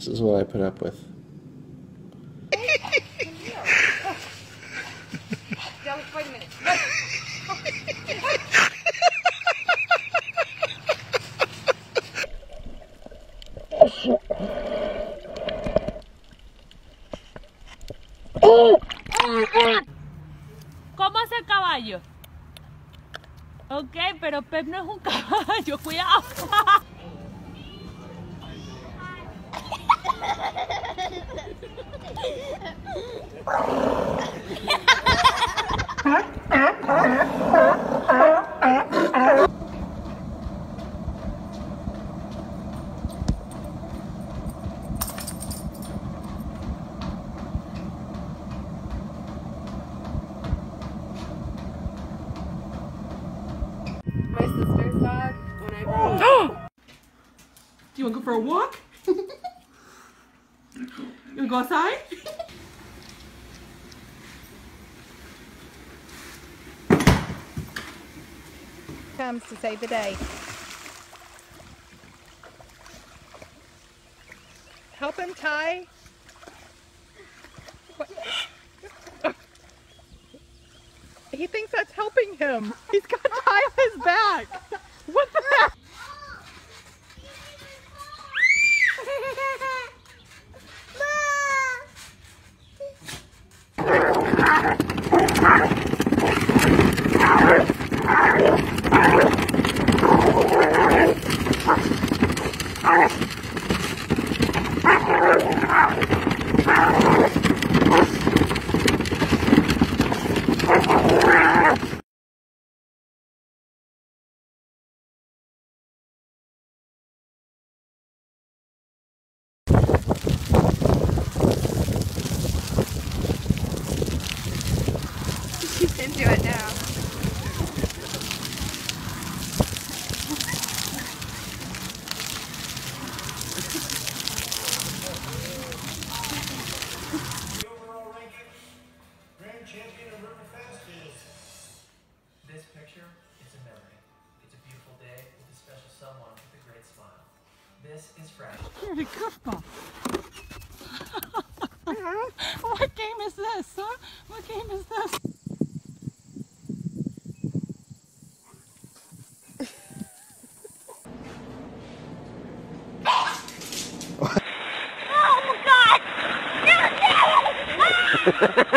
This is what I put up with. ¿Cómo hace el caballo? Ok, pero Pep no es un caballo, cuidado. Do you want to go for a walk? you want to go outside? comes to save the day. Help him tie. He thinks that's helping him. He's got tie on his back. What the heck? She's into it now. picture, it's a memory. It's a beautiful day with a special someone with a great smile. This is Fresh. Goofball. what game is this, huh? What game is this? Ha ha ha!